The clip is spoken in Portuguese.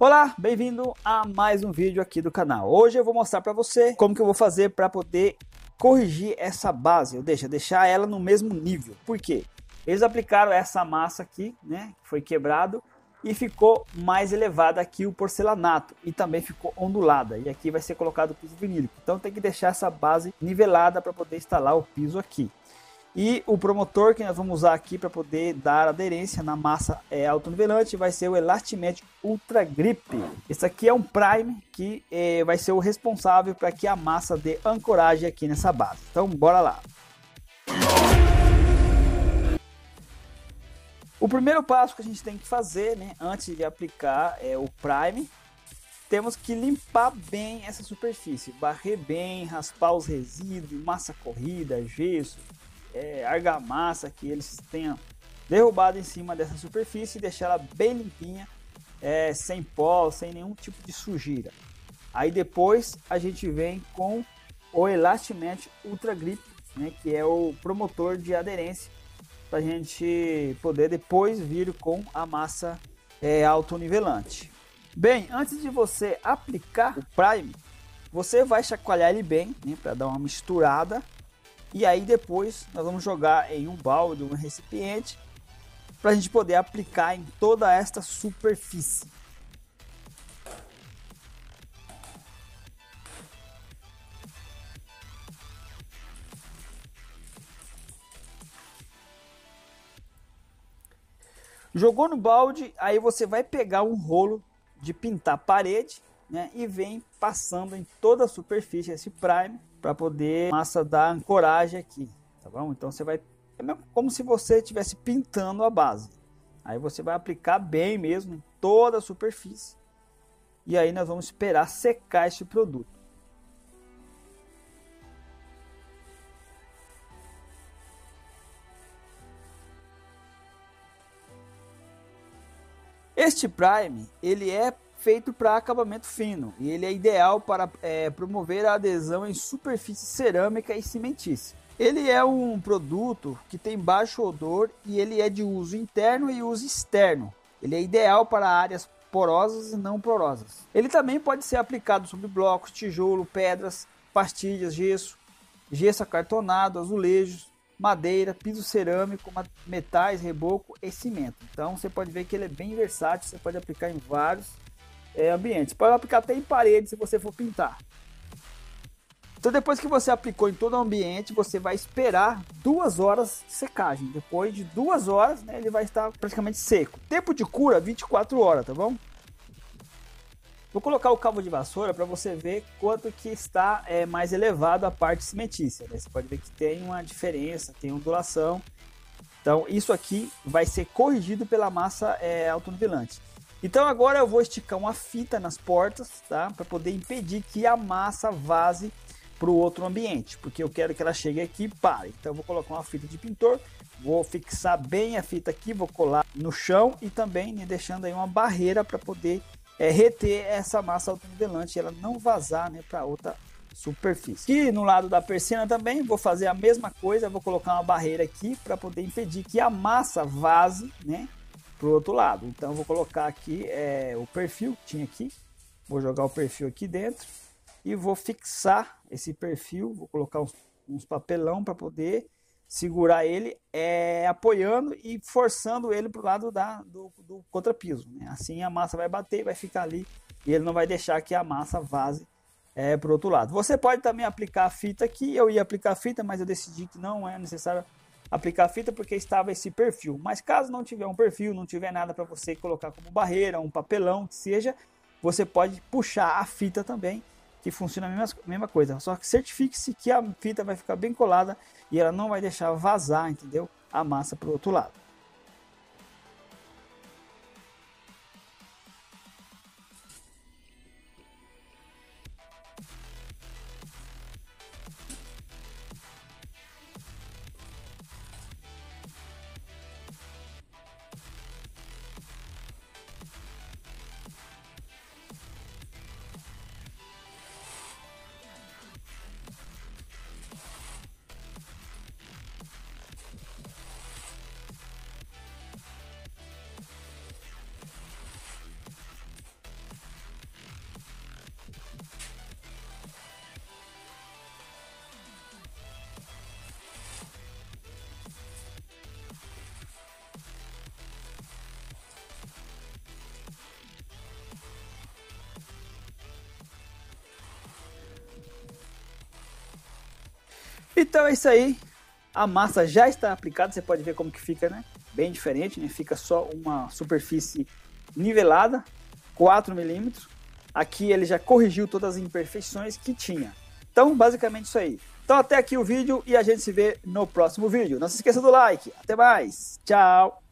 Olá, bem-vindo a mais um vídeo aqui do canal. Hoje eu vou mostrar para você como que eu vou fazer para poder corrigir essa base, ou deixa, deixar ela no mesmo nível. Por quê? Eles aplicaram essa massa aqui, né, foi quebrado e ficou mais elevada aqui o porcelanato e também ficou ondulada. E aqui vai ser colocado o piso vinílico. Então tem que deixar essa base nivelada para poder instalar o piso aqui. E o promotor que nós vamos usar aqui para poder dar aderência na massa é, autonivelante vai ser o Elastimet Ultra Grip. Esse aqui é um prime que é, vai ser o responsável para que a massa dê ancoragem aqui nessa base. Então bora lá. O primeiro passo que a gente tem que fazer, né, antes de aplicar é o prime, temos que limpar bem essa superfície, barrer bem, raspar os resíduos, massa corrida, gesso, é, argamassa que eles tenham derrubado em cima dessa superfície e deixar ela bem limpinha, é, sem pó, sem nenhum tipo de sujeira. Aí depois a gente vem com o Elastimet Ultra Grip, né, que é o promotor de aderência para a gente poder depois vir com a massa é, autonivelante. Bem, antes de você aplicar o Prime, você vai chacoalhar ele bem, né, para dar uma misturada e aí depois nós vamos jogar em um balde, um recipiente, para a gente poder aplicar em toda esta superfície. Jogou no balde, aí você vai pegar um rolo de pintar parede né, e vem passando em toda a superfície esse prime para poder massa dar ancoragem aqui, tá bom? Então você vai é como se você estivesse pintando a base. Aí você vai aplicar bem mesmo toda a superfície. E aí nós vamos esperar secar este produto. Este prime, ele é feito para acabamento fino e ele é ideal para é, promover a adesão em superfície cerâmica e cimentícia. Ele é um produto que tem baixo odor e ele é de uso interno e uso externo. Ele é ideal para áreas porosas e não porosas. Ele também pode ser aplicado sobre blocos, tijolo, pedras, pastilhas, gesso, gesso acartonado, azulejos, madeira, piso cerâmico, metais, reboco e cimento. Então você pode ver que ele é bem versátil, você pode aplicar em vários é, ambientes. Pode aplicar até em parede se você for pintar. Então depois que você aplicou em todo o ambiente, você vai esperar duas horas de secagem. Depois de duas horas, né, ele vai estar praticamente seco. Tempo de cura 24 horas, tá bom? Vou colocar o cabo de vassoura para você ver quanto que está é, mais elevado a parte cimentícia. Né? Você pode ver que tem uma diferença, tem ondulação. Então isso aqui vai ser corrigido pela massa é, autonivelante. Então agora eu vou esticar uma fita nas portas, tá? Para poder impedir que a massa vaze para o outro ambiente, porque eu quero que ela chegue aqui e pare. Então eu vou colocar uma fita de pintor, vou fixar bem a fita aqui, vou colar no chão e também né, deixando aí uma barreira para poder é, reter essa massa autonivelante e ela não vazar né, para outra superfície. E no lado da persina também vou fazer a mesma coisa, vou colocar uma barreira aqui para poder impedir que a massa vaze, né? Para o outro lado. Então vou colocar aqui é, o perfil que tinha aqui. Vou jogar o perfil aqui dentro e vou fixar esse perfil. Vou colocar uns, uns papelão para poder segurar ele, é, apoiando e forçando ele para o lado da, do, do contrapiso. Né? Assim a massa vai bater, vai ficar ali e ele não vai deixar que a massa vaze é, para o outro lado. Você pode também aplicar a fita aqui. Eu ia aplicar a fita, mas eu decidi que não é necessário aplicar fita porque estava esse perfil. Mas caso não tiver um perfil, não tiver nada para você colocar como barreira, um papelão, que seja, você pode puxar a fita também, que funciona a mesma, mesma coisa. Só que certifique-se que a fita vai ficar bem colada e ela não vai deixar vazar, entendeu? A massa para o outro lado. Então é isso aí. A massa já está aplicada, você pode ver como que fica, né? Bem diferente, né? Fica só uma superfície nivelada, 4 milímetros. Aqui ele já corrigiu todas as imperfeições que tinha. Então, basicamente isso aí. Então até aqui o vídeo e a gente se vê no próximo vídeo. Não se esqueça do like. Até mais. Tchau.